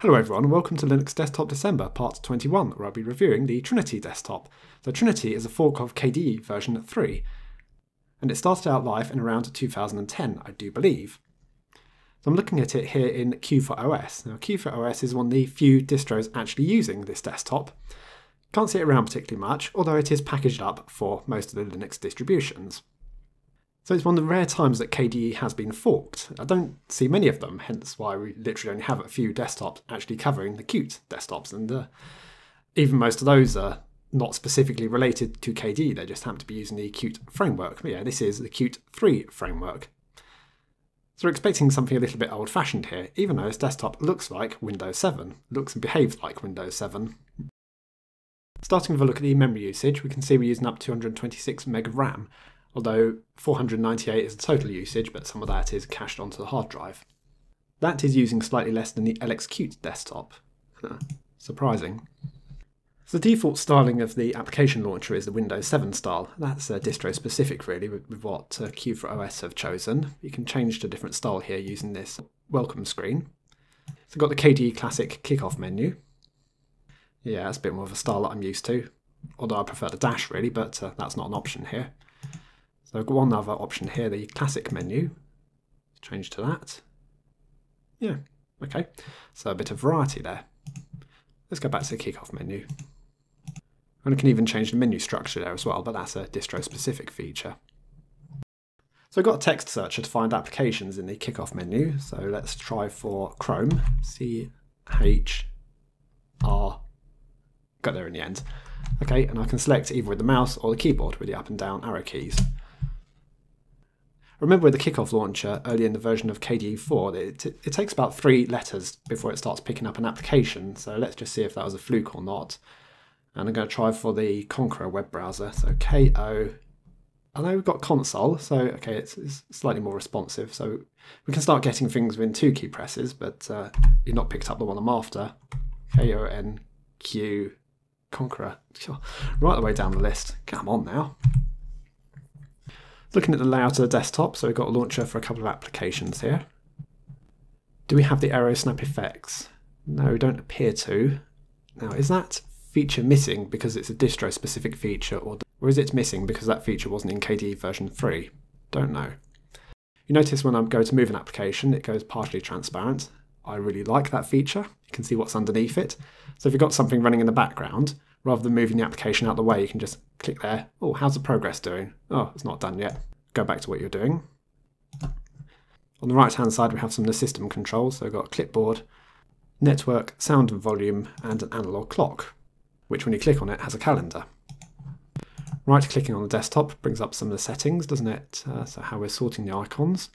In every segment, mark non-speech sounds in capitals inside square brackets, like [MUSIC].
Hello everyone and welcome to Linux Desktop December part 21 where I'll be reviewing the Trinity desktop. So Trinity is a fork of KDE version 3 and it started out live in around 2010 I do believe. So I'm looking at it here in Q4OS. Now Q4OS is one of the few distros actually using this desktop. Can't see it around particularly much although it is packaged up for most of the Linux distributions. So it's one of the rare times that KDE has been forked. I don't see many of them, hence why we literally only have a few desktops actually covering the Qt desktops. And uh, even most of those are not specifically related to KDE, they just happen to be using the Qt framework. But yeah, this is the Qt 3 framework. So we're expecting something a little bit old fashioned here, even though this desktop looks like Windows 7, looks and behaves like Windows 7. Starting with a look at the memory usage, we can see we're using up 226 meg of RAM, although 498 is the total usage, but some of that is cached onto the hard drive. That is using slightly less than the LXQt desktop. Surprising. So the default styling of the application launcher is the Windows 7 style. That's uh, distro specific really with, with what uh, Q4OS have chosen. You can change to a different style here using this welcome screen. So I've got the KDE Classic kickoff menu. Yeah, that's a bit more of a style that I'm used to. Although I prefer the dash really, but uh, that's not an option here. So I've got one other option here, the classic menu. Change to that. Yeah, okay. So a bit of variety there. Let's go back to the kickoff menu. And I can even change the menu structure there as well, but that's a distro specific feature. So I've got a text searcher to find applications in the kickoff menu. So let's try for Chrome, C H R, got there in the end. Okay, and I can select either with the mouse or the keyboard with the up and down arrow keys. Remember with the kickoff launcher early in the version of KDE 4, it, it takes about three letters before it starts picking up an application. So let's just see if that was a fluke or not. And I'm going to try for the Konqueror web browser. So KO. I know we've got console, so okay, it's, it's, slightly more responsive. So we can start getting things within two key presses, but uh, you've not picked up the one I'm after. K O N Q Konqueror. [LAUGHS] Right the way down the list. Come on now. Looking at the layout of the desktop, so we've got a launcher for a couple of applications here. Do we have the arrow snap effects? No, don't appear to. Now, is that feature missing because it's a distro specific feature, or, or is it missing because that feature wasn't in KDE version 3? Don't know. You notice when I go to move an application, it goes partially transparent. I really like that feature. You can see what's underneath it. So if you've got something running in the background, rather than moving the application out of the way, you can just click there. Oh, how's the progress doing? Oh, it's not done yet. Go back to what you're doing. On the right hand side, we have some of the system controls. So we've got clipboard, network, sound and volume, and an analog clock, which when you click on it has a calendar. Right clicking on the desktop brings up some of the settings, doesn't it? Uh, so how we're sorting the icons,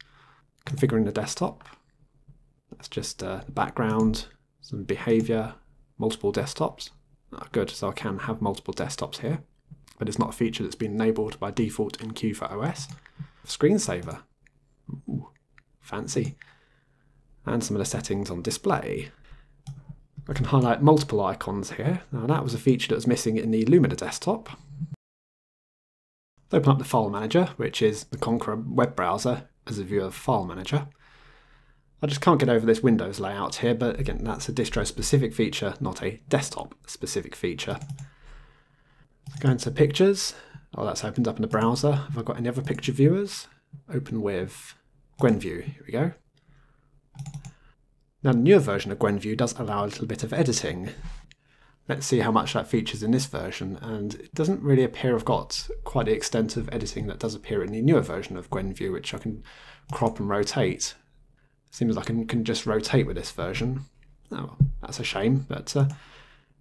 configuring the desktop. That's just uh, the background, some behavior, multiple desktops. Oh, good, so I can have multiple desktops here but it's not a feature that's been enabled by default in Q4OS. Screensaver. Ooh, fancy. And some of the settings on display. I can highlight multiple icons here. Now that was a feature that was missing in the Lumina desktop. Let's open up the File Manager, which is the Konqueror web browser as a view of File Manager. I just can't get over this Windows layout here, but again, that's a distro-specific feature, not a desktop-specific feature. Go into pictures. Oh, that's opened up in the browser. Have I got any other picture viewers? Open with Gwenview. Here we go. Now, the newer version of Gwenview does allow a little bit of editing. Let's see how much that features in this version, and it doesn't really appear I've got quite the extent of editing that does appear in the newer version of Gwenview, which I can crop and rotate. Seems like I can, just rotate with this version. Oh, that's a shame, but uh,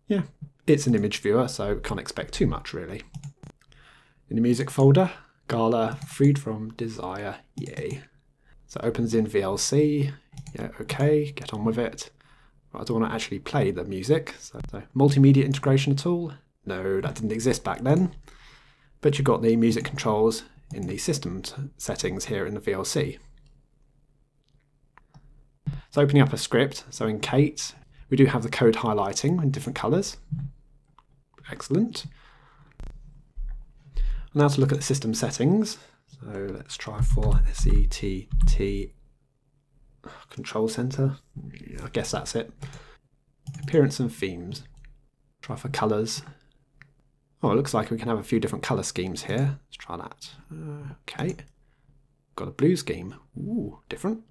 yeah, it's an image viewer, so can't expect too much really. In the music folder, Gala, freed from desire, yay. So it opens in VLC, yeah, okay, get on with it. I don't want to actually play the music, so, so multimedia integration tool, no, that didn't exist back then. But you've got the music controls in the system settings here in the VLC. So opening up a script, so in Kate, we do have the code highlighting in different colours. Excellent. Now to look at the system settings. So let's try for SETT control center. I guess that's it. Appearance and themes. Try for colours. Oh, it looks like we can have a few different colour schemes here. Let's try that. Okay. Got a blue scheme. Ooh, different.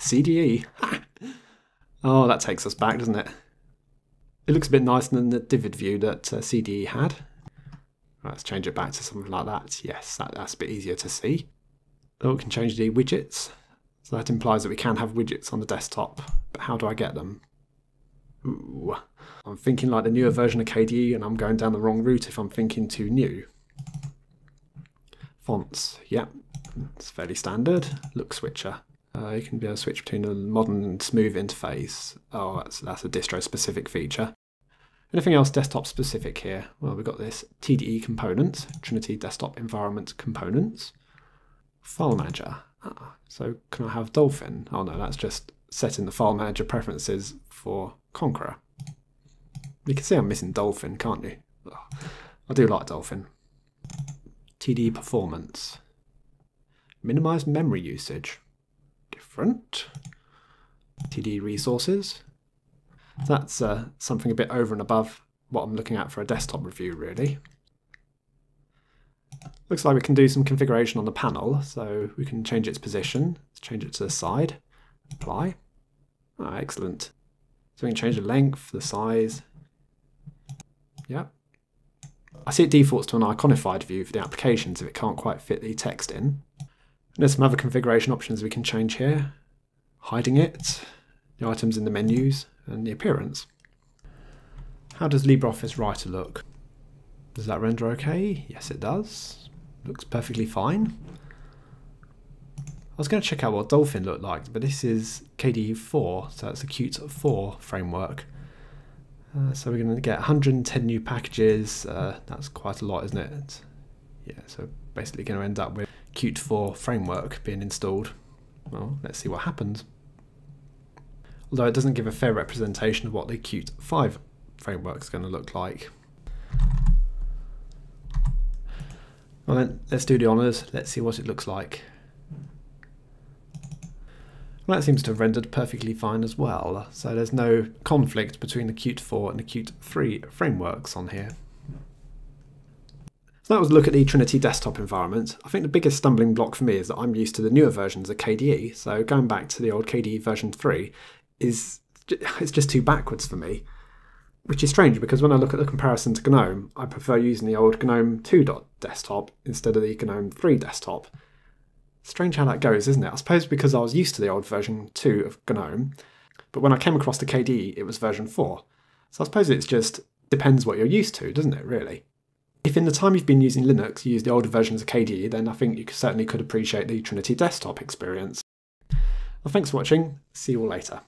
CDE. [LAUGHS] oh, that takes us back, doesn't it? It looks a bit nicer than the Divid view that uh, CDE had. Let's change it back to something like that. Yes, that, that's a bit easier to see. Oh, we can change the widgets. So that implies that we can have widgets on the desktop. But how do I get them? Ooh. I'm thinking like the newer version of KDE and I'm going down the wrong route if I'm thinking too new. Fonts, yeah, it's fairly standard. Look switcher. Uh, you can be able to switch between a modern and smooth interface. Oh, that's, that's a distro specific feature. Anything else desktop specific here? Well, we've got this TDE components, Trinity Desktop Environment Components. File Manager. Ah, so can I have Dolphin? Oh no, that's just setting the file manager preferences for Konqueror. You can see I'm missing Dolphin, can't you? Oh, I do like Dolphin. TDE performance. Minimize memory usage. Different. TD resources. That's uh, something a bit over and above what I'm looking at for a desktop review, really. Looks like we can do some configuration on the panel, so we can change its position. Let's change it to the side. Apply. Oh, excellent. So we can change the length, the size. Yeah. I see it defaults to an iconified view for the applications if it can't quite fit the text in. There's some other configuration options we can change here. Hiding it, the items in the menus, and the appearance. How does LibreOffice Writer look? Does that render okay? Yes, it does. Looks perfectly fine. I was going to check out what Dolphin looked like, but this is KDE 4, so it's a Qt 4 framework. Uh, so we're going to get 110 new packages. Uh, that's quite a lot, isn't it? Yeah, so basically going to end up with Qt 4 framework being installed. Well, let's see what happens. Although it doesn't give a fair representation of what the Qt 5 framework is going to look like. Well then, let's do the honours. Let's see what it looks like. Well, that seems to have rendered perfectly fine as well, so there's no conflict between the Qt 4 and the Qt 3 frameworks on here. That was a look at the Trinity desktop environment. I think the biggest stumbling block for me is that I'm used to the newer versions of KDE, so going back to the old KDE version 3 is [LAUGHS] it's just too backwards for me. Which is strange because when I look at the comparison to GNOME, I prefer using the old GNOME 2 desktop instead of the GNOME 3 desktop. Strange how that goes, isn't it? I suppose because I was used to the old version 2 of GNOME, but when I came across the KDE, it was version 4. So I suppose it just depends what you're used to, doesn't it, really? If in the time you've been using Linux you use the older versions of KDE, then I think you certainly could appreciate the Trinity desktop experience. Well, thanks for watching. See you all later.